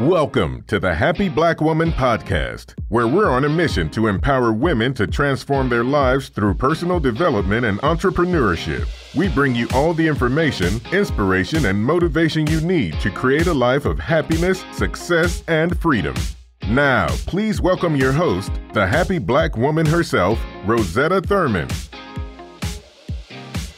Welcome to the Happy Black Woman Podcast, where we're on a mission to empower women to transform their lives through personal development and entrepreneurship. We bring you all the information, inspiration, and motivation you need to create a life of happiness, success, and freedom. Now, please welcome your host, the happy black woman herself, Rosetta Thurman.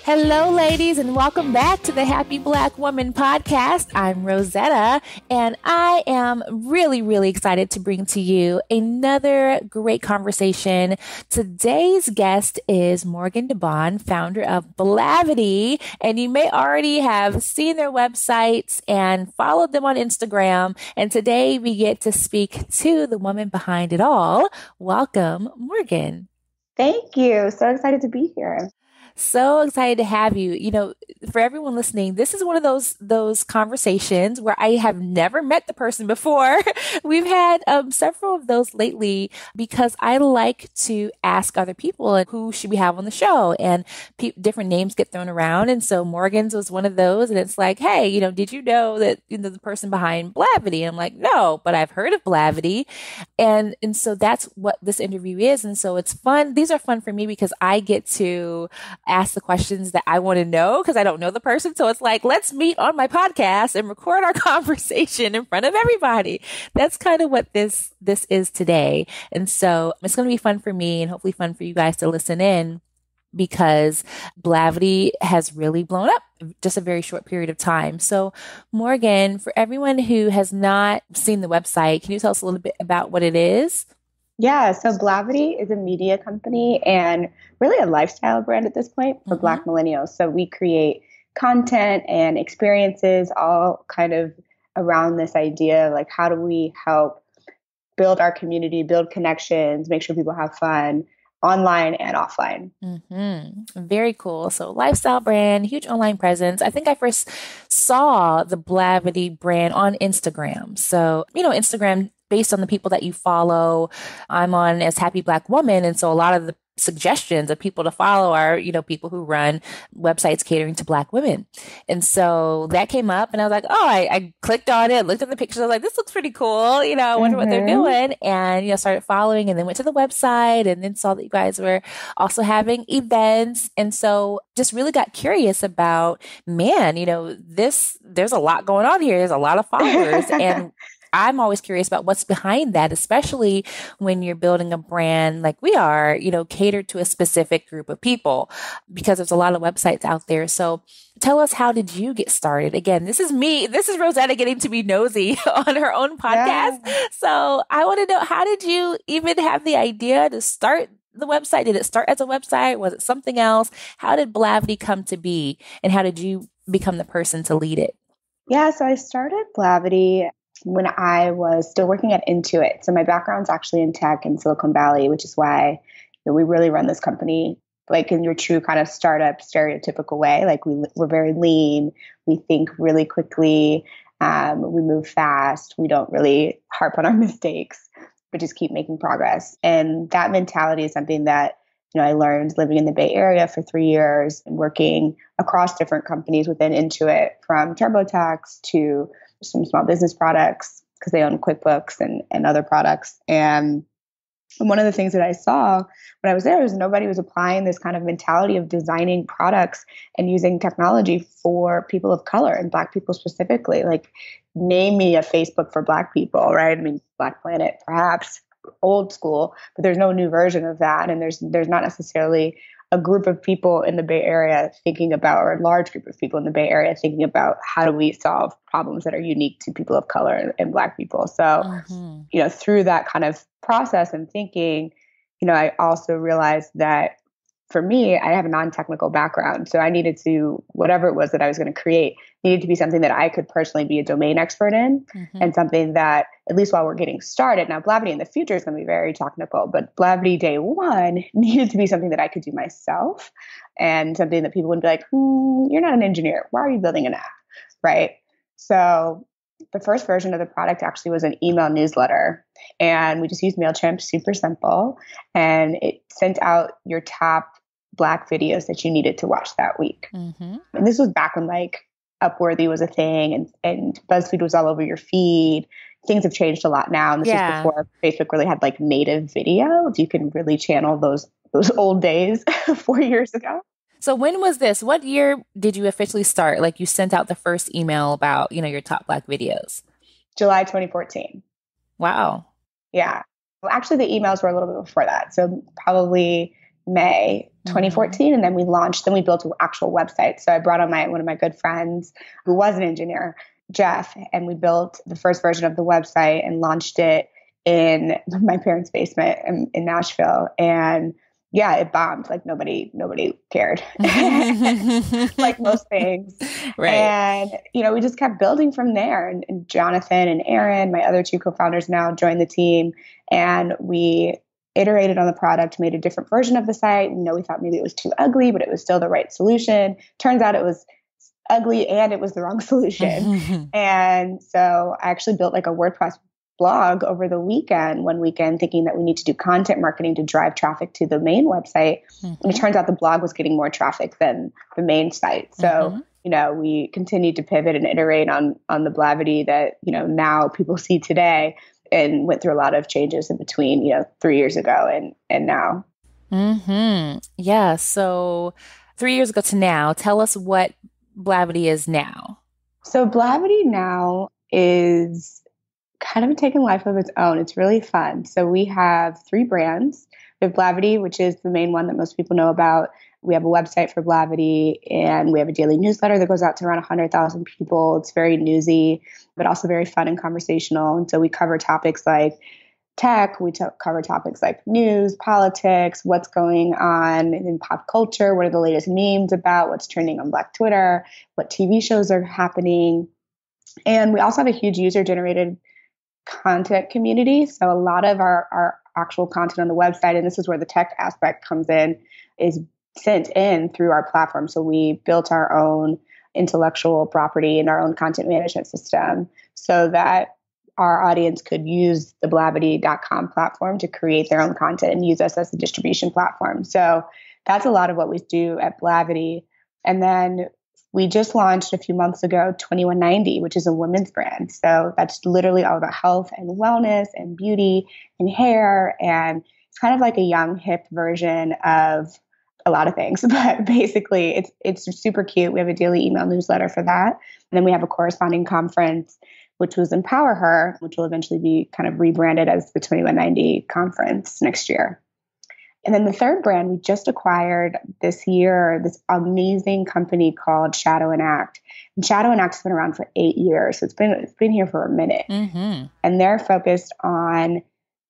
Hello, ladies, and welcome back to the Happy Black Woman podcast. I'm Rosetta, and I am really, really excited to bring to you another great conversation. Today's guest is Morgan DeBaun, founder of Blavity, and you may already have seen their websites and followed them on Instagram. And today we get to speak to the woman behind it all. Welcome, Morgan. Thank you. So excited to be here. So excited to have you. You know, for everyone listening, this is one of those those conversations where I have never met the person before. We've had um, several of those lately because I like to ask other people and who should we have on the show, and pe- different names get thrown around. And so Morgan's was one of those, and it's like, hey, you know, did you know that you know the person behind Blavity? I'm like, no, but I've heard of Blavity, and and so that's what this interview is, and so it's fun. These are fun for me because I get to ask the questions that I want to know because I don't know the person. So it's like, let's meet on my podcast and record our conversation in front of everybody. That's kind of what this, this is today. And so it's going to be fun for me and hopefully fun for you guys to listen in because Blavity has really blown up just a very short period of time. So, Morgan, for everyone who has not seen the website, can you tell us a little bit about what it is? Yeah, so Blavity is a media company and really a lifestyle brand at this point for mm-hmm. Black millennials. So we create content and experiences all kind of around this idea of like how do we help build our community, build connections, make sure people have fun online and offline. Mm-hmm. Very cool. So, lifestyle brand, huge online presence. I think I first saw the Blavity brand on Instagram. So, you know, Instagram based on the people that you follow. I'm on as Happy Black Woman. And so a lot of the suggestions of people to follow are, you know, people who run websites catering to black women. And so that came up and I was like, oh, I, I clicked on it, looked at the pictures. I was like, this looks pretty cool. You know, I wonder mm-hmm. what they're mm-hmm. doing. And, you know, started following and then went to the website and then saw that you guys were also having events. And so just really got curious about, man, you know, this, there's a lot going on here. There's a lot of followers and I'm always curious about what's behind that, especially when you're building a brand like we are, you know, catered to a specific group of people because there's a lot of websites out there. So tell us how did you get started? Again, this is me. This is Rosetta getting to be nosy on her own podcast. Yeah. So I want to know how did you even have the idea to start the website? Did it start as a website? Was it something else? How did Blavity come to be? And how did you become the person to lead it? Yeah, so I started Blavity when I was still working at Intuit. So my background's actually in tech in Silicon Valley, which is why you know, we really run this company like in your true kind of startup stereotypical way. Like we we're very lean, we think really quickly, um, we move fast, we don't really harp on our mistakes, but just keep making progress. And that mentality is something that you know I learned living in the Bay Area for three years and working across different companies within Intuit, from TurboTax to some small business products because they own QuickBooks and, and other products. And one of the things that I saw when I was there was nobody was applying this kind of mentality of designing products and using technology for people of color and Black people specifically. Like, name me a Facebook for Black people, right? I mean, Black Planet, perhaps old school, but there's no new version of that, and there's there's not necessarily a group of people in the Bay Area thinking about, or a large group of people in the Bay Area thinking about how do we solve problems that are unique to people of color and, and Black people. So, mm-hmm. you know, through that kind of process and thinking, you know, I also realized that for me, I have a non-technical background, so I needed to whatever it was that I was going to create needed to be something that I could personally be a domain expert in, mm-hmm. and something that at least while we're getting started. Now, Blavity in the future is going to be very technical, but Blavity day one needed to be something that I could do myself, and something that people would be like, hmm, "You're not an engineer. Why are you building an app?" Right? So the first version of the product actually was an email newsletter and we just used mailchimp super simple and it sent out your top black videos that you needed to watch that week. Mm-hmm. And this was back when like Upworthy was a thing and, and BuzzFeed was all over your feed. Things have changed a lot now. And this yeah. was before Facebook really had like native video. You can really channel those those old days four years ago. So when was this? What year did you officially start? Like you sent out the first email about, you know, your top black videos? July 2014. Wow. Yeah. Well, actually the emails were a little bit before that. So probably May 2014 mm-hmm. and then we launched then we built an actual website. So I brought on my one of my good friends who was an engineer, Jeff, and we built the first version of the website and launched it in my parents' basement in, in Nashville and yeah, it bombed. Like nobody, nobody cared. like most things. Right. And, you know, we just kept building from there. And, and Jonathan and Aaron, my other two co-founders now joined the team and we iterated on the product, made a different version of the site. You know, we thought maybe it was too ugly, but it was still the right solution. Turns out it was ugly and it was the wrong solution. and so I actually built like a WordPress blog over the weekend, one weekend, thinking that we need to do content marketing to drive traffic to the main website. Mm-hmm. And it mm-hmm. turns out the blog was getting more traffic than the main site. So, mm-hmm. you know, we continued to pivot and iterate on on the Blavity that, you know, now people see today and went through a lot of changes in between, you know, three years ago and and now. Mm-hmm. Yeah. So, three years ago to now, tell us what Blavity is now. So, Blavity now is kind of taken life of its own. It's really fun. So we have three brands. We have Blavity, which is the main one that most people know about. We have a website for Blavity, and we have a daily newsletter that goes out to around 100,000 people. It's very newsy, but also very fun and conversational. And so we cover topics like tech, we t- cover topics like news, politics, what's going on in pop culture, what are the latest memes about, what's trending on Black Twitter, what TV shows are happening. And we also have a huge user generated content community. So a lot of our, our actual content on the website, and this is where the tech aspect comes in, is sent in through our platform. So we built our own intellectual property and our own content management system so that our audience could use the blavity.com platform to create their own content and use us as a distribution platform. So that's a lot of what we do at Blavity. And then we just launched a few months ago 2190, which is a women's brand. So that's literally all about health and wellness and beauty and hair. And it's kind of like a young, hip version of a lot of things, but basically it's it's super cute. We have a daily email newsletter for that. And then we have a corresponding conference, which was Empower Her, which will eventually be kind of rebranded as the 2190 conference next year. And then the third brand we just acquired this year, this amazing company called Shadow and Act. And Shadow and Act's been around for eight years, so it's been it's been here for a minute. Mm-hmm. And they're focused on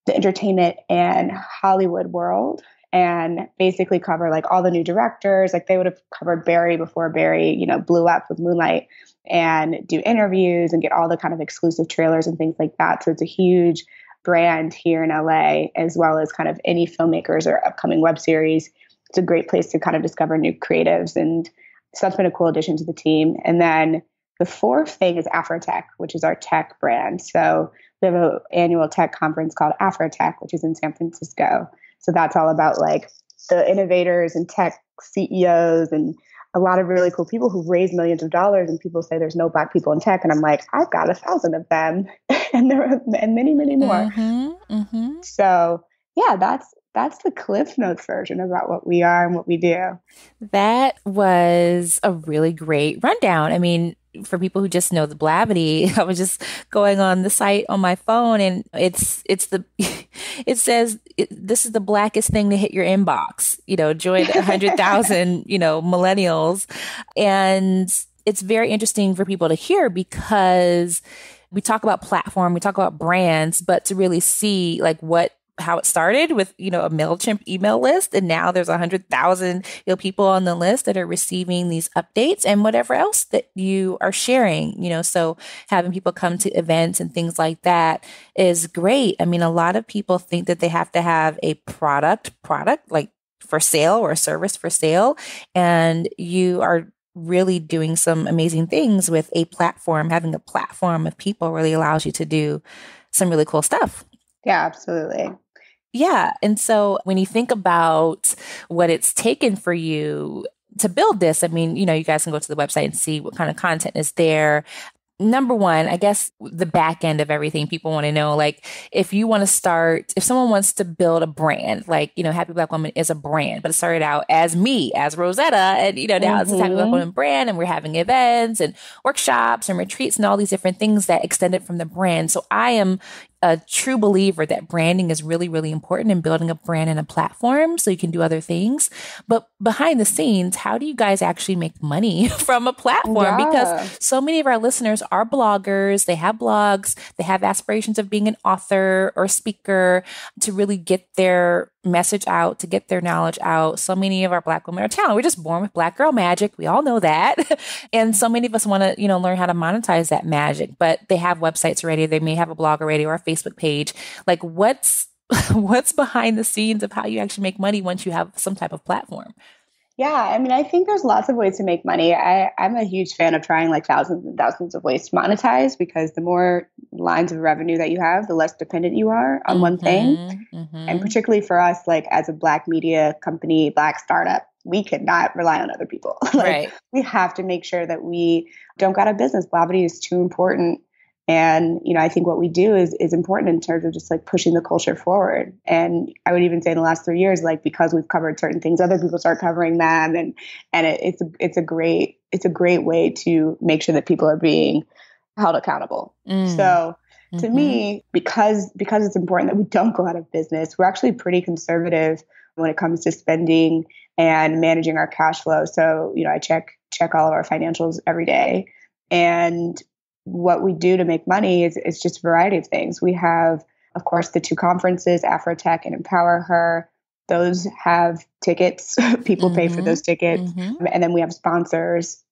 the entertainment and Hollywood world and basically cover like all the new directors. Like they would have covered Barry before Barry, you know, blew up with Moonlight and do interviews and get all the kind of exclusive trailers and things like that. So it's a huge brand here in LA, as well as kind of any filmmakers or upcoming web series. It's a great place to kind of discover new creatives. And so that's been a cool addition to the team. And then the fourth thing is Afrotech, which is our tech brand. So we have an annual tech conference called Afrotech, which is in San Francisco. So that's all about like the innovators and tech CEOs and a lot of really cool people who raise millions of dollars and people say there's no black people in tech. And i'm like i've got a thousand of them. And there are and many many more. Mm-hmm, mm-hmm. so yeah that's that's the cliff notes version about what we are and what we do. That was a really great rundown. I mean for people who just know the Blavity, I was just going on the site on my phone and it's, it's the, it says it, this is the blackest thing to hit your inbox, you know, join a hundred thousand, you know, millennials. And it's very interesting for people to hear because we talk about platform, we talk about brands, but to really see like what how it started with, you know, a MailChimp email list. And now there's a hundred thousand you know, people on the list that are receiving these updates and whatever else that you are sharing, you know, so having people come to events and things like that is great. I mean, a lot of people think that they have to have a product, product like for sale or a service for sale. And you are really doing some amazing things with a platform. Having a platform of people really allows you to do some really cool stuff. Yeah, absolutely. Yeah. And so when you think about what it's taken for you, to build this, I mean, you know, you guys can go to the website and see what kind of content is there number one, I guess the back end of everything people want to know. Like, if you want to start, if someone wants to build a brand, like, you know, Happy Black Woman is a brand, but it started out as me, as Rosetta. And, you know, now mm-hmm. it's a Happy Black mm-hmm. Woman brand, and we're having events and workshops and retreats and all these different things that extended from the brand. So I am a true believer that branding is really, really important in building a brand and a platform so you can do other things. But behind the scenes, how do you guys actually make money from a platform? Yeah. Because so many of our listeners are bloggers, they have blogs, they have aspirations of being an author or speaker to really get their message out, to get their knowledge out. So many of our black women are talented. We're just born with black girl magic. We all know that. and so many of us want to, you know, learn how to monetize that magic, but they have websites already. They may have a blog already or a Facebook page. Like what's what's behind the scenes of how you actually make money once you have some type of platform? Yeah, I mean, I think there's lots of ways to make money. I, I'm a huge fan of trying like thousands and thousands of ways to monetize because the more lines of revenue that you have, the less dependent you are on mm-hmm, one thing. Mm-hmm. And particularly for us, like as a black media company, black startup, we cannot rely on other people. like, right. We have to make sure that we don't go out of business. Blavity is too important and, you know, I think what we do is is important in terms of just like pushing the culture forward. And I would even say in the last three years, like because we've covered certain things, other people start covering them and and it, it's a it's a great it's a great way to make sure that people are being held accountable. Mm. So to mm-hmm. me, because because it's important that we don't go out of business, we're actually pretty conservative when it comes to spending and managing our cash flow. So, you know, I check check all of our financials every day. And what we do to make money is, is just a variety of things. We have, of course, the two conferences, Afrotech and Empower Her. Those have tickets. People mm-hmm. pay for mm-hmm. those tickets. Mm-hmm. And then we have sponsors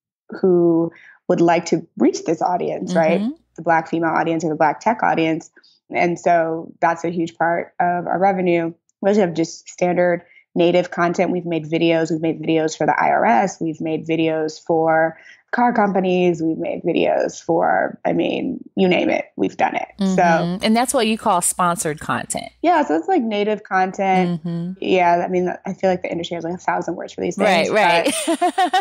who would like to reach this audience, mm-hmm. right? The Black female audience or the Black tech audience. And so that's a huge part of our revenue. We also have just standard native content. We've made videos. We've made videos for the IRS. We've made videos for car companies. We've made videos for, I mean, you name it, we've done it. Mm-hmm. So, and that's what you call sponsored content. Yeah. So it's like native content. Mm-hmm. Yeah. I mean, I feel like the industry has like a thousand words for these things. Right. Right.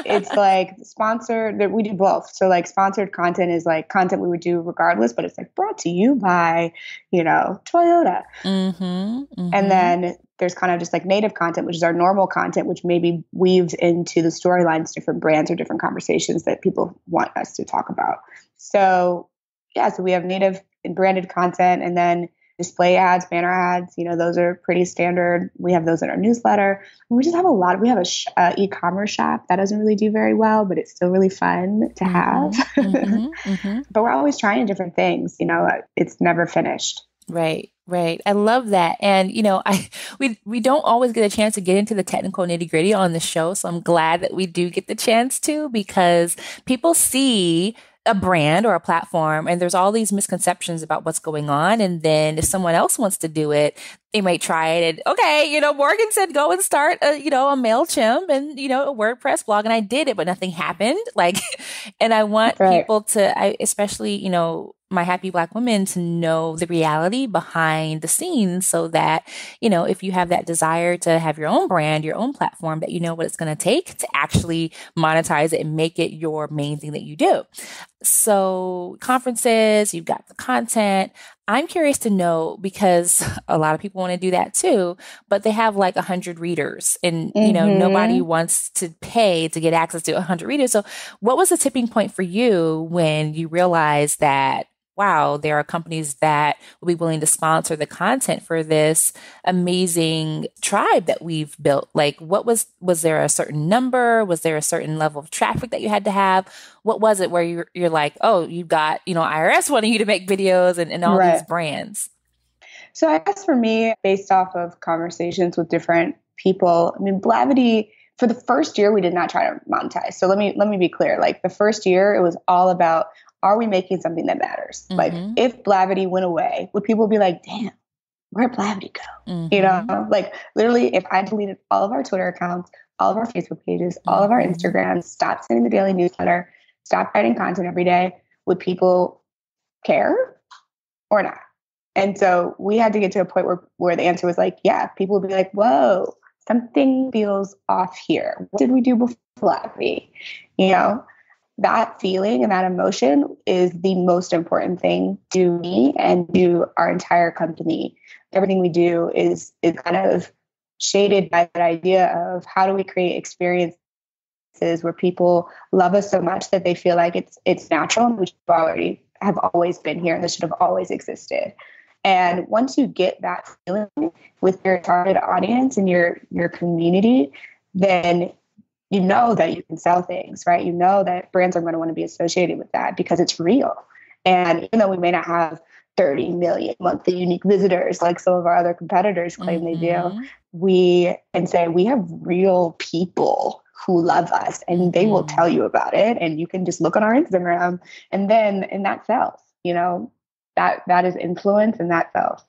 it's like sponsored, we do both. So, like, sponsored content is like content we would do regardless, but it's like brought to you by, you know, Toyota. Mm-hmm. And mm-hmm. then there's kind of just like native content, which is our normal content, which maybe weaves into the storylines, different brands or different conversations that people want us to talk about. So, yeah, so we have native and branded content and then display ads, banner ads, you know, those are pretty standard. We have those in our newsletter. we just have a lot. Of, we have a sh- uh, e-commerce shop that doesn't really do very well, but it's still really fun to mm-hmm. have. Mm-hmm. Mm-hmm. but we're always trying different things. You know, it's never finished. Right. Right. I love that. And you know, I we we don't always get a chance to get into the technical nitty-gritty on the show, so I'm glad that we do get the chance to because people see a brand or a platform and there's all these misconceptions about what's going on and then if someone else wants to do it they might try it and okay you know morgan said go and start a you know a mailchimp and you know a wordpress blog and i did it but nothing happened like and i want right. people to I, especially you know my happy black women to know the reality behind the scenes so that, you know, if you have that desire to have your own brand, your own platform, that you know what it's going to take to actually monetize it and make it your main thing that you do. So conferences, you've got the content. I'm curious to know because a lot of people want to do that too, but they have like a hundred readers and, mm-hmm. you know, nobody mm-hmm. wants to pay to get access to a hundred readers. So what was the tipping point for you when you realized that wow, there are companies that will be willing to sponsor the content for this amazing tribe that we've built. Like, what was, was there a certain number? Was there a certain level of traffic that you had to have? What was it where you're, you're like, oh, you've got, you know, IRS wanting you to make videos and, and all right. these brands? So I guess for me, based off of conversations with different people, I mean, Blavity, for the first year we did not try to monetize so let me let me be clear like the first year it was all about are we making something that matters? Mm-hmm. Like if Blavity went away, would people be like, damn, where'd Blavity go? Mm-hmm. You know, like literally if I deleted all of our Twitter accounts, all of our Facebook pages, mm-hmm. all of our mm-hmm. Instagrams, stopped sending the daily newsletter, stopped writing content every day, would people care or not? And so we had to get to a point where, where the answer was like, yeah, people would be like, whoa, something feels off here. What did we do before Blavity? You know, that feeling and that emotion is the most important thing to me and to our entire company. Everything we do is is kind of shaded by that idea of how do we create experiences where people love us so much that they feel like it's it's natural and we should already have always been here and this should have always existed. And once you get that feeling with your target audience and your your community, then you know that you can sell things, right? You know that brands are going to want to be associated with that because it's real. And even though we may not have 30 million monthly unique visitors like some of our other competitors claim mm-hmm. they do, mm-hmm. we can say we have real people who love us and they will mm-hmm. tell you about it. And you can just look on our Instagram and then and that sells, you know, that that is influence and that sells.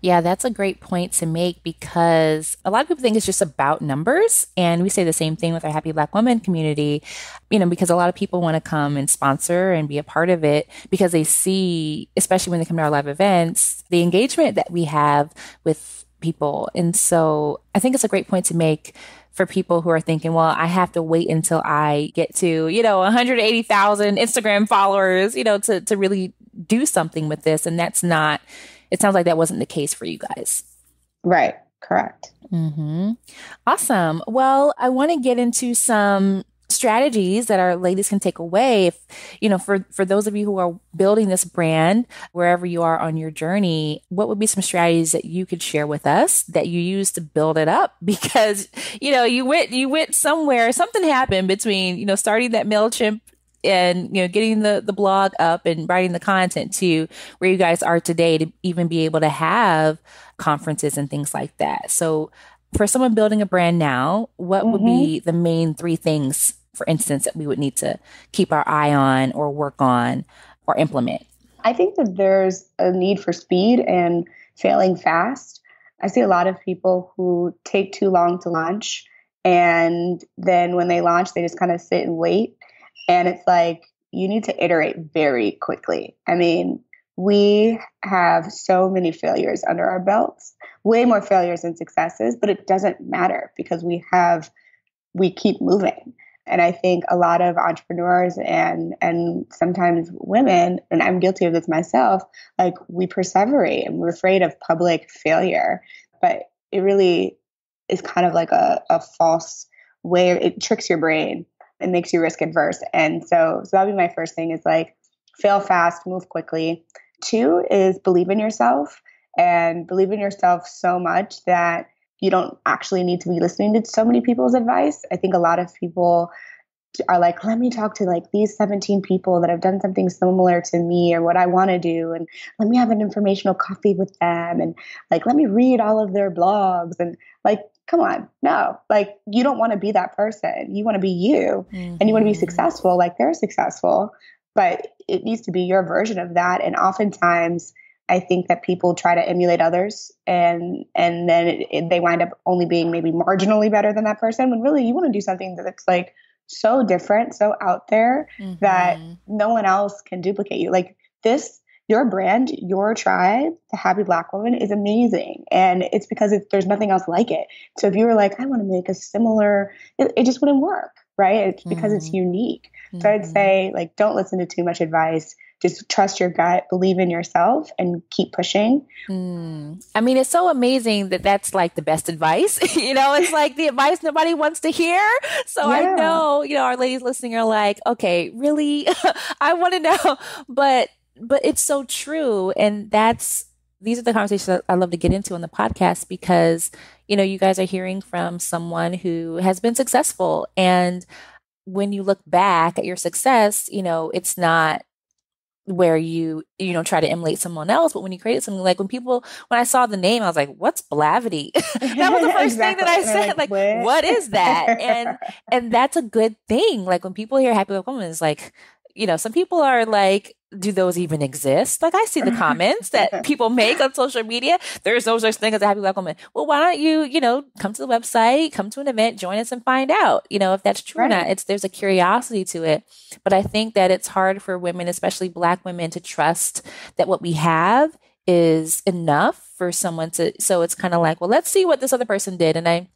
Yeah, that's a great point to make because a lot of people think it's just about numbers. And we say the same thing with our Happy Black Woman community, you know, because a lot of people want to come and sponsor and be a part of it because they see, especially when they come to our live events, the engagement that we have with people. And so I think it's a great point to make for people who are thinking, well, I have to wait until I get to, you know, 180,000 Instagram followers, you know, to, to really do something with this. And that's not, it sounds like that wasn't the case for you guys. Right. Correct. Mm-hmm. Awesome. Well, I want to get into some strategies that our ladies can take away if you know for for those of you who are building this brand wherever you are on your journey what would be some strategies that you could share with us that you use to build it up because you know you went you went somewhere something happened between you know starting that mailchimp and you know getting the the blog up and writing the content to where you guys are today to even be able to have conferences and things like that so for someone building a brand now what mm-hmm. would be mm-hmm. the main three things for instance that we would need to keep our eye on or work on or implement i think that there's a need for speed and failing fast i see a lot of people who take too long to launch and then when they launch they just kind of sit and wait and it's like, you need to iterate very quickly. I mean, we have so many failures under our belts, way more failures than successes, but it doesn't matter because we have, we keep moving. And I think a lot of entrepreneurs and and sometimes women, and I'm guilty of this myself, like we perseverate and we're afraid of public failure. But it really is kind of like a, a false way, it tricks your brain it makes you risk adverse. And so, so that'd be my first thing is like fail fast, move quickly. Two is believe in yourself and believe in yourself so much that you don't actually need to be listening to so many people's advice. I think a lot of people are like, let me talk to like these 17 people that have done something similar to me or what I want to do. And let me have an informational coffee with them. And like, let me read all of their blogs. And like, come on, no, like you don't want to be that person. You want to be you mm-hmm. and you want to be mm-hmm. successful like they're successful, but it needs to be your version of that. And oftentimes, I think that people try to emulate others and and then it, it, they wind up only being maybe marginally better than that person when really you want to do something that's like so different, so out there mm-hmm. that no one else can duplicate you. Like this your brand, your tribe, the happy black woman is amazing. And it's because it, there's nothing else like it. So if you were like, I want to make a similar, it, it just wouldn't work, right? It's because mm-hmm. it's unique. Mm-hmm. So I'd mm-hmm. say, like, don't listen to too much advice. Just trust your gut, believe in yourself, and keep pushing. Mm. I mean, it's so amazing that that's like the best advice. you know, it's like the advice nobody wants to hear. So yeah. I know, you know, our ladies listening are like, okay, really? I want to know. But but it's so true. And that's, these are the conversations that I love to get into on the podcast because, you know, you guys are hearing from someone who has been successful. And when you look back at your success, you know, it's not where you you know try to emulate someone else but when you create something like when people when i saw the name i was like what's blavity that was the first exactly. thing that i said like, like what is that and and that's a good thing like when people hear happy Black woman it's like you know some people are like do those even exist? Like I see the comments that people make on social media. There's no such thing as a happy black woman. Well, why don't you, you know, come to the website, come to an event, join us and find out, you know, if that's true right. or not. It's there's a curiosity to it. But I think that it's hard for women, especially black women, to trust that what we have is enough for someone to so it's kind of like, well, let's see what this other person did. And I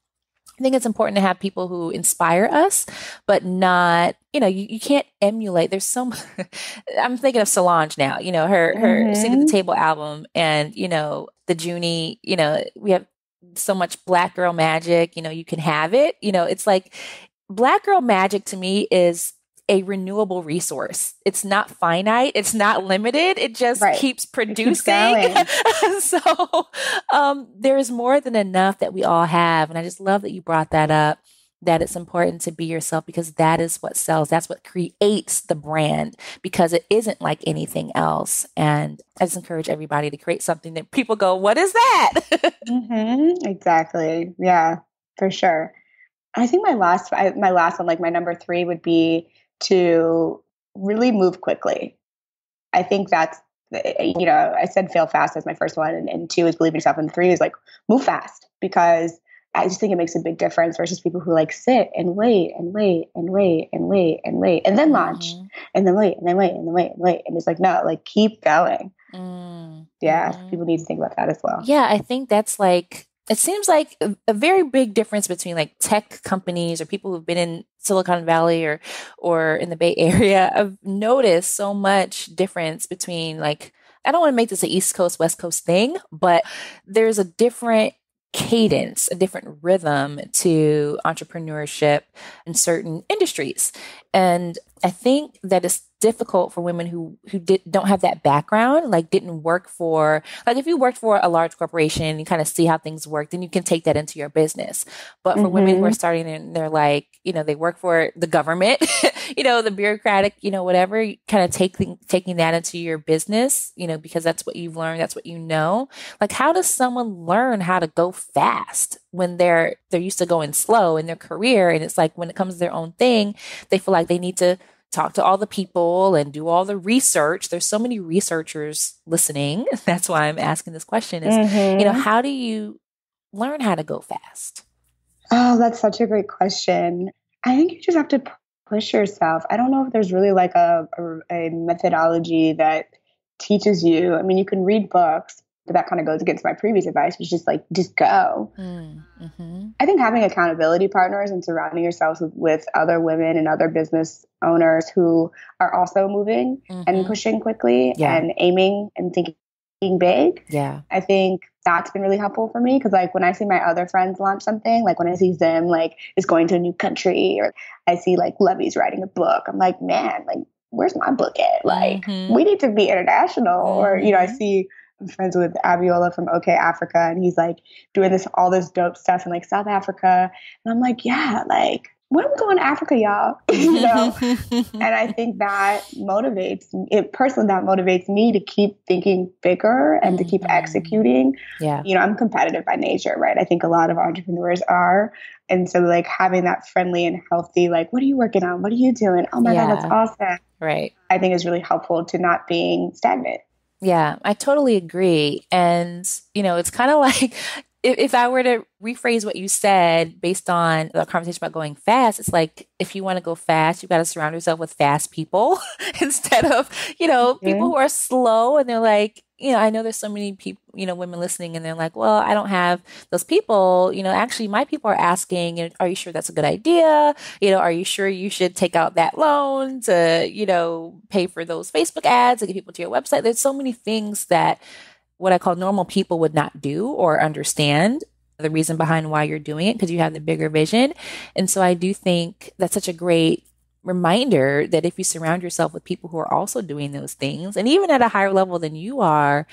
I think it's important to have people who inspire us, but not, you know, you, you can't emulate. There's so much, I'm thinking of Solange now, you know, her, her mm-hmm. At the Table album and, you know, the Junie, you know, we have so much black girl magic, you know, you can have it. You know, it's like black girl magic to me is a renewable resource. It's not finite. It's not limited. It just right. keeps producing. Keeps so um, there is more than enough that we all have, and I just love that you brought that up. That it's important to be yourself because that is what sells. That's what creates the brand because it isn't like anything else. And I just encourage everybody to create something that people go, "What is that?" mm-hmm. Exactly. Yeah, for sure. I think my last my last one, like my number three, would be to really move quickly. I think that's, eh, you know, I said fail fast as my first one, and, and two is believe in yourself, and three is like move fast because I just think it makes a big difference versus people who like sit and wait and wait and wait and wait and wait and then launch mm-hmm. and then wait and then wait and then wait and wait. And it's like, no, like keep going. Mm-hmm. Yeah, people need to think about that as well. Yeah, I think that's like it seems like a, a, very big difference between like tech companies or people who've been in Silicon Valley or or in the Bay Area. I've noticed so much difference between like I don't want to make this an East Coast West Coast thing, but there's a different cadence, a different rhythm to entrepreneurship in certain industries. And I think that it's difficult for women who who did, don't have that background, like didn't work for like if you worked for a large corporation and you kind of see how things work, then you can take that into your business. But for mm-hmm. women who are mm-hmm. starting and they're like, you know, they work for the government, you know, the bureaucratic, you know, whatever, kind of taking taking that into your business, you know, because that's what you've learned, that's what you know. Like how does someone learn how to go fast when they're they're used to going slow in their career and it's like when it comes to their own thing, they feel like they need to talk to all the people and do all the research. There's so many researchers listening. That's why I'm asking this question is, mm-hmm. you know, how do you learn how to go fast? Oh, that's such a great question. I think you just have to push yourself. I don't know if there's really like a, a, a methodology that teaches you. I mean, you can read books, but that kind of goes against my previous advice, which is just like, just go. Mm, mm-hmm. I think having accountability partners and surrounding yourselves with, with, other women and other business owners who are also moving mm-hmm. and pushing quickly yeah. and aiming and thinking big. Yeah. I think that's been really helpful for me because like when I see my other friends launch something, like when I see Zim like is going to a new country or I see like Levy's writing a book, I'm like, man, like where's my book at? Like mm-hmm. we need to be international. Mm-hmm. Or, you know, I mm-hmm. see I'm friends with Abiola from Okayafrica, and he's like doing this all this dope stuff in like South Africa, and I'm like, yeah, like when I'm going to Africa, y'all, you know. and I think that motivates it personally. That motivates me to keep thinking bigger and to keep mm-hmm. executing. Yeah, you know, I'm competitive by nature, right? I think a lot of entrepreneurs are, and so like having that friendly and healthy, like, what are you working on? What are you doing? Oh my yeah. god, that's awesome! Right. I think is really helpful to not being stagnant. Yeah, I totally agree. And, you know, it's kind of like if, if, I were to rephrase what you said based on the conversation about going fast, it's like if you want to go fast, you've got to surround yourself with fast people instead of, you know, mm-hmm. people who are slow and they're like, you know, I know there's so many people, you know, women listening and they're like, well, I don't have those people. You know, actually, my people are asking, are you sure that's a good idea? You know, are you sure you should take out that loan to, you know, pay for those Facebook ads to get people to your website? There's so many things that what I call normal people would not do or understand the reason behind why you're doing it because you have the bigger vision. And so I do think that's such a great reminder that if you surround yourself with people who are also doing those things, and even at a higher level than you are,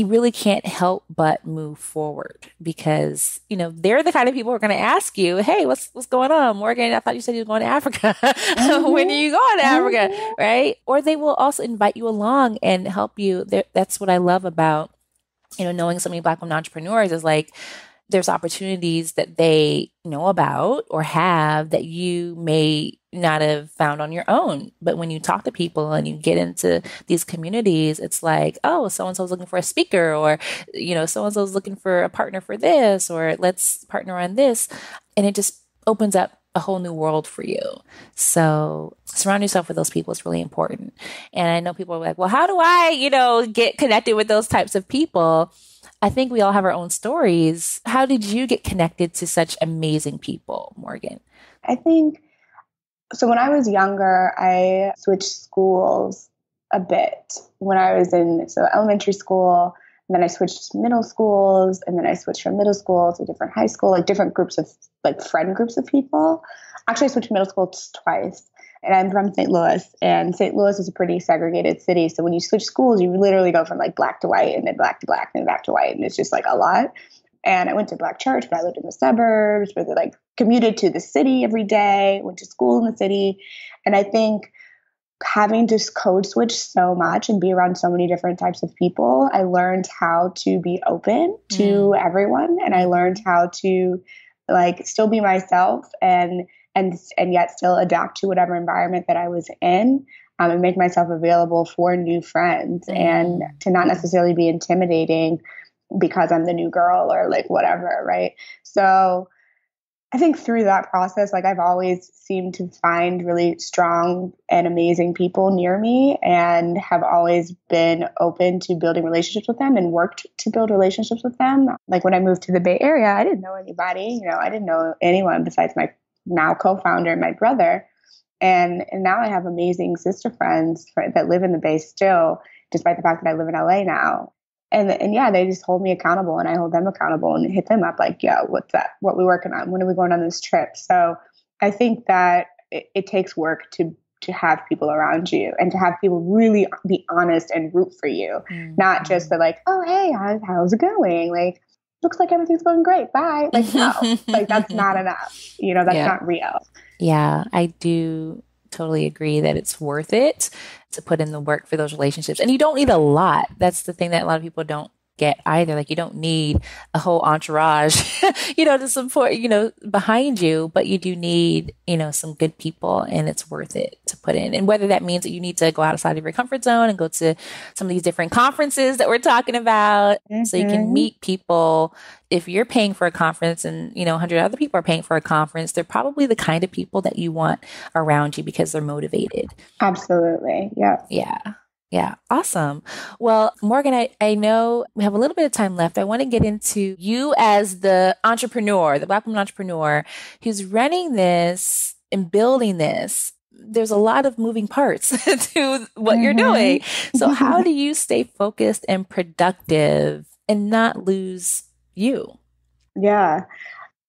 you really can't help but move forward because you know they're the kind of people who are going to ask you, "Hey, what's what's going on, Morgan? I thought you said you were going to Africa. Mm-hmm. when are you going to Africa?" Mm-hmm. Right? Or they will also invite you along and help you. That's what I love about you know knowing so many Black women entrepreneurs is like there's opportunities that they know about or have that you may not have found on your own. But when you talk to people and you get into these communities, it's like, oh, so and so's looking for a speaker, or, you know, so and so's looking for a partner for this, or let's partner on this. And it just opens up a whole new world for you. So surround yourself with those people is really important. And I know people are like, well, how do I, you know, get connected with those types of people? I think we all have our own stories. How did you get connected to such amazing people, Morgan? I think so. When I was younger, I switched schools a bit. When I was in so elementary school, and then I switched middle schools, and then I switched from middle school to different high school, like different groups of like friend groups of people. Actually, I switched middle school twice and I'm from St. Louis, and St. Louis is a pretty segregated city. So when you switch schools, you literally go from like black to white, and then black to black, and then back to white, and it's just like a lot. And I went to black church, but I lived in the suburbs, where they like commuted to the city every day, went to school in the city, and I think having to code switch so much and be around so many different types of people, I learned how to be open to mm. everyone, and I learned how to like still be myself and and and yet still adapt to whatever environment that I was in um, and make myself available for new friends mm and to not necessarily be intimidating because I'm the new girl or like whatever, right? So I think through that process, like I've always seemed to find really strong and amazing people near me and have always been open to building relationships with them and worked to build relationships with them. Like when I moved to the Bay Area, I didn't know anybody, you know, I didn't know anyone besides my now co-founder and my brother. And and now i have amazing sister friends that live in the bay still despite the fact that i live in la now. And and yeah they just hold me accountable and i hold them accountable and hit them up like yeah what's that what we working on? When are we going on this trip? So i think that it, it takes work to to have people around you and to have people really be honest and root for you. Mm-hmm. not just the like oh hey how's, how's it going? Like looks like everything's going great. Bye. Like, no, like that's not enough. You know, that's yeah. not real. Yeah, I do totally agree that it's worth it to put in the work for those relationships. And you don't need a lot. That's the thing that a lot of people don't get either. Like you don't need a whole entourage, you know, to support, you know, behind you, but you do need, you know, some good people and it's worth it to put in. And whether that means that you need to go outside of your comfort zone and go to some of these different conferences that we're talking about mm-hmm. so you can mm-hmm. meet people. If you're paying for a conference and, you know, 100 other people are paying for a conference, they're probably the kind of people that you want around you because they're motivated. Absolutely. Yeah. Yeah. Yeah, awesome. Well, Morgan, I, I know we have a little bit of time left. I want to get into you as the entrepreneur, the Black woman entrepreneur who's running this and building this. There's a lot of moving parts to what mm-hmm. you're doing. So, how do you stay focused and productive and not lose you? Yeah.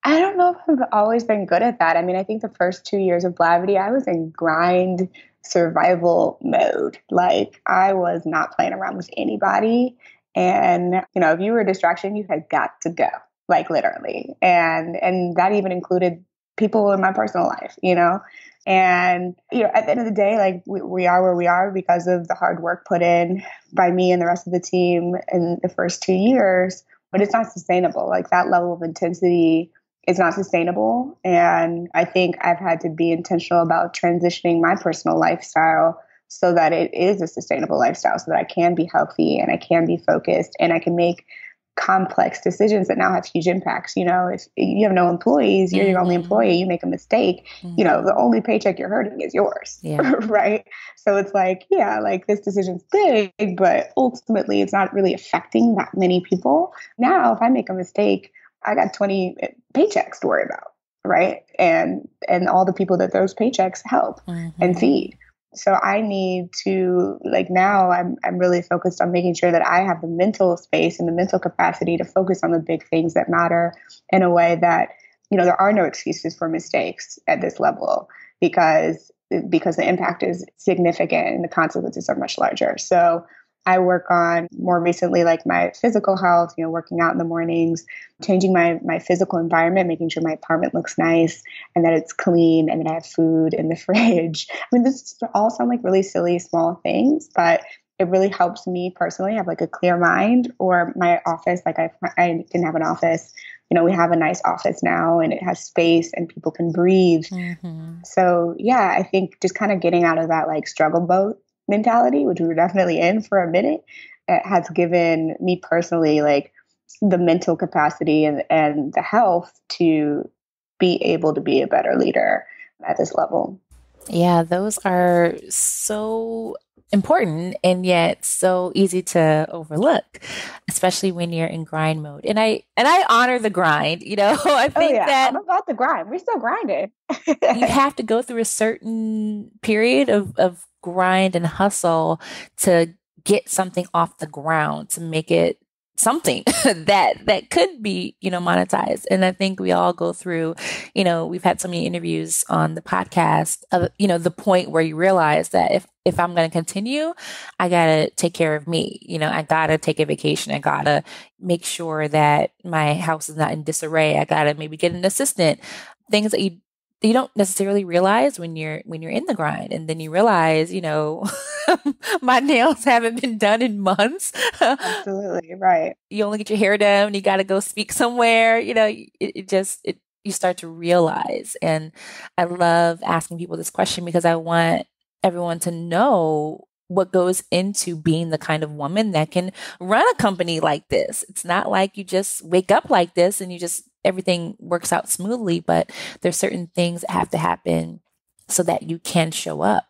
I don't know if I've always been good at that. I mean, I think the first two years of Blavity, I was in grind survival mode. Like I was not playing around with anybody. And, you know, if you were a distraction, you had got to go, like literally. And and that even included people in my personal life, you know? And, you know, at the end of the day, like we, we are where we are because of the hard work put in by me and the rest of the team in the first two years. But it's not sustainable. Like that level of intensity is not sustainable. And I think I've had to be intentional about transitioning my personal lifestyle so that it is a sustainable lifestyle, so that I can be healthy and I can be focused and I can make complex decisions that now have huge impacts. You know, if you have no employees, you're mm-hmm. your only mm-hmm. employee, you make a mistake, mm-hmm. you know, the only paycheck you're hurting is yours. Yeah. right. So it's like, yeah, like this decision's big, but ultimately it's not really affecting that many people. Now, if I make a mistake, I got 20 paychecks to worry about, right? And and all the people that those paychecks help mm-hmm. and feed. So I need to like now I'm I'm really focused on making sure that I have the mental space and the mental capacity to focus on the big things that matter in a way that you know there are no excuses for mistakes at this level because because the impact is significant and the consequences are much larger. So I work on more recently like my physical health, you know, working out in the mornings, changing my my physical environment, making sure my apartment looks nice and that it's clean and that I have food in the fridge. I mean, this all sound like really silly small things, but it really helps me personally have like a clear mind or my office like I I didn't have an office. You know, we have a nice office now and it has space and people can breathe. Mm-hmm. So, yeah, I think just kind of getting out of that like struggle boat mentality, which we were definitely in for a minute, it has given me personally like the mental capacity and, and the health to be able to be a better leader at this level. Yeah, those are so important and yet so easy to overlook especially when you're in grind mode and i and i honor the grind you know i oh, think oh, yeah. that i'm about the grind we're still grinding you have to go through a certain period of of grind and hustle to get something off the ground to make it something that that could be you know monetized. And i think we all go through you know we've had so many interviews on the podcast of you know the point where you realize that if if i'm going to continue i got to take care of me. You know i got to take a vacation. I got to make sure that my house is not in disarray. I got to maybe get an assistant things that you you don't necessarily realize when you're when you're in the grind and then you realize you know my nails haven't been done in months absolutely right you only get your hair done you got to go speak somewhere you know it, it just it you start to realize and i love asking people this question because i want everyone to know what goes into being the kind of woman that can run a company like this. It's not like you just wake up like this and you just everything works out smoothly, but there's certain things that have to happen so that you can show up.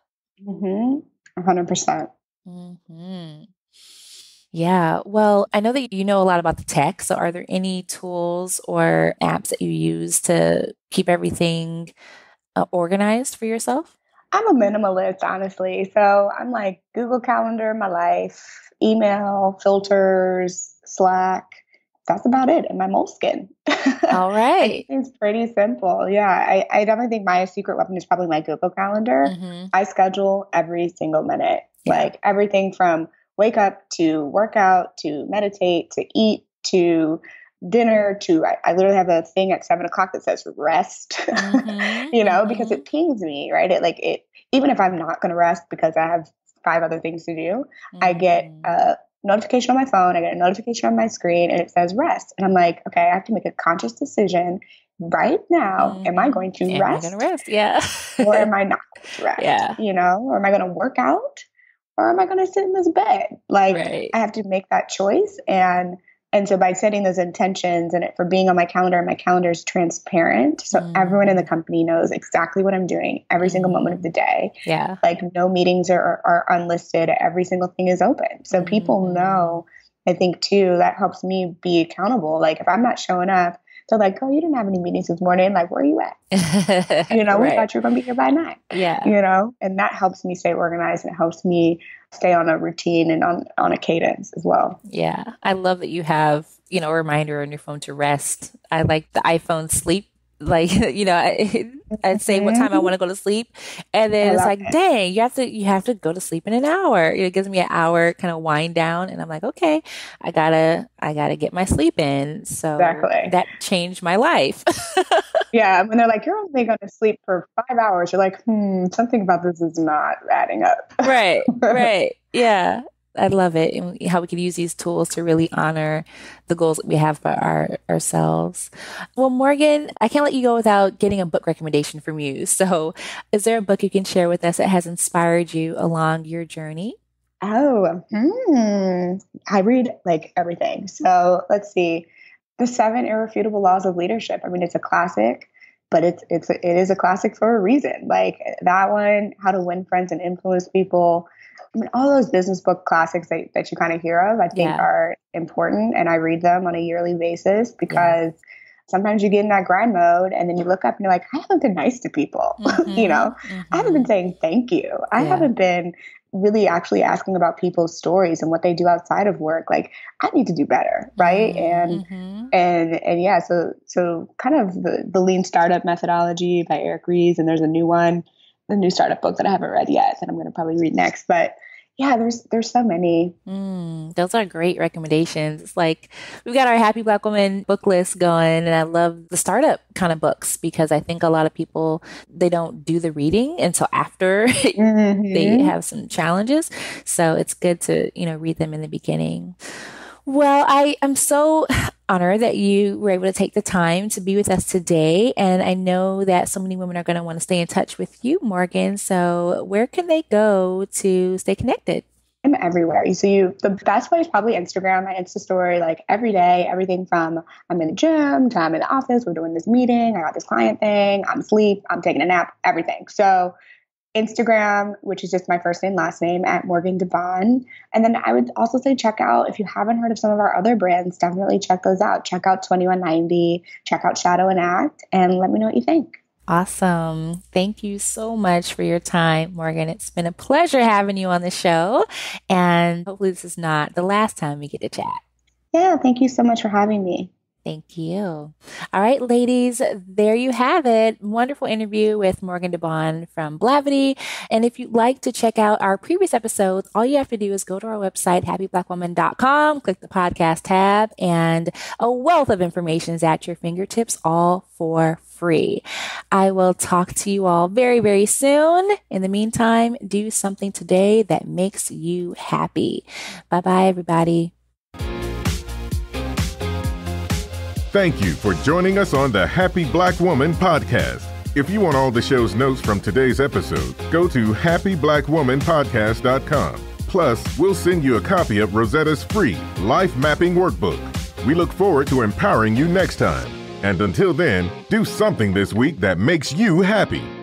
Mm-hmm. 100%. mm-hmm. Yeah. Well, I know that you know a lot about the tech. So, are there any tools or apps that you use to keep everything uh, organized for yourself? I'm a minimalist, honestly. So, I'm like Google Calendar, my life, email, filters, Slack that's about it in my moleskin. All right. it's pretty simple. Yeah. I, I, definitely think my secret weapon is probably my Google calendar. Mm-hmm. I schedule every single minute, yeah. like everything from wake up to workout to meditate to eat to dinner to I, I literally have a thing at seven o'clock that says rest, mm-hmm. you know, mm-hmm. because it pings me, right? It like it, even if I'm not going to rest because I have five other things to do, I get mm-hmm. a notification on my phone, I get a notification on my screen, and it says rest. And I'm like, okay, I have to make a conscious decision right now. Mm. Am I going to am rest? I going to rest? Yeah. or am I not going to rest? Yeah. You know, or am I going to work out? Or am I going to sit in this bed? Like, right. I have to make that choice. And and so by setting those intentions and it for being on my calendar, my calendar is transparent. So mm. everyone in the company knows exactly what I'm doing every single mm. moment of the day. Yeah. Like no meetings are, are unlisted. Every single thing is open. So mm. people know, I think too, that helps me be accountable. Like if I'm not showing up, they're like, oh, you didn't have any meetings this morning. Like, where are you at? you know, right. we thought you were going to be here by nine. Yeah. You know, and that helps me stay organized and it helps me stay on a routine and on, on a cadence as well. Yeah. I love that you have, you know, a reminder on your phone to rest. I like the iPhone sleep like you know I, would say what time I want to go to sleep, and then it's like, it. dang, you have to you have to go to sleep in an hour. It gives me an hour kind of wind down, and I'm like, okay, I gotta I gotta get my sleep in. So exactly. that changed my life. yeah, when they're like, you're only going to sleep for five hours, you're like, hmm, something about this is not adding up. right, right, yeah. I love it and how we can use these tools to really honor the goals that we have for our ourselves. Well, Morgan, I can't let you go without getting a book recommendation from you. So, is there a book you can share with us that has inspired you along your journey? Oh, hmm. I read like everything. So, let's see. The Seven Irrefutable Laws of Leadership. I mean, it's a classic but it's it's it is a classic for a reason. Like that one, How to Win Friends and Influence People, I mean, all those business book classics that, that you kind of hear of, I think yeah. are important. And I read them on a yearly basis because yeah. sometimes you get in that grind mode and then you look up and you're like, I haven't been nice to people. Mm-hmm. you know, mm-hmm. I haven't been mm-hmm. saying thank you. I yeah. haven't been really actually asking about people's stories and what they do outside of work like i need to do better right mm-hmm. and mm-hmm. and and yeah so so kind of the, the lean startup methodology by eric ries and there's a new one the new startup book that I haven't read yet that I'm going to probably read next. But yeah, there's there's so many. Mm, those are great recommendations. It's like we've got our Happy Black Woman book list going, and I love the startup kind of books because I think a lot of people they don't do the reading until after mm-hmm. they have some challenges. So it's good to you know read them in the beginning. Well, I am so honored that you were able to take the time to be with us today. And I know that so many women are going to want to stay in touch with you, Morgan. So, where can they go to stay connected? I'm everywhere. So you, the best way is probably Instagram, my Insta story, like every day, everything from I'm in the gym to I'm in the office, we're doing this meeting, I got this client thing, I'm asleep, I'm taking a nap, everything. So Instagram, which is just my first name, last name at Morgan DeBaun. And then I would also say check out, if you haven't heard of some of our other brands, definitely check those out. Check out 21Ninety, check out Shadow and Act, and let me know what you think. Awesome. Thank you so much for your time, Morgan. It's been a pleasure having you on the show. And hopefully, this is not the last time we get to chat. Yeah, thank you so much for having me. Thank you. All right, ladies, there you have it. Wonderful interview with Morgan DeBaun from Blavity. And if you'd like to check out our previous episodes, all you have to do is go to our website, happyblackwoman.com, click the podcast tab, and a wealth of information is at your fingertips, all for free. I will talk to you all very, very soon. In the meantime, do something today that makes you happy. Bye bye, everybody. Thank you for joining us on the Happy Black Woman podcast. If you want all the show's notes from today's episode, go to happyblackwomanpodcast.com. Plus, we'll send you a copy of Rosetta's free life mapping workbook. We look forward to empowering you next time. And until then, do something this week that makes you happy.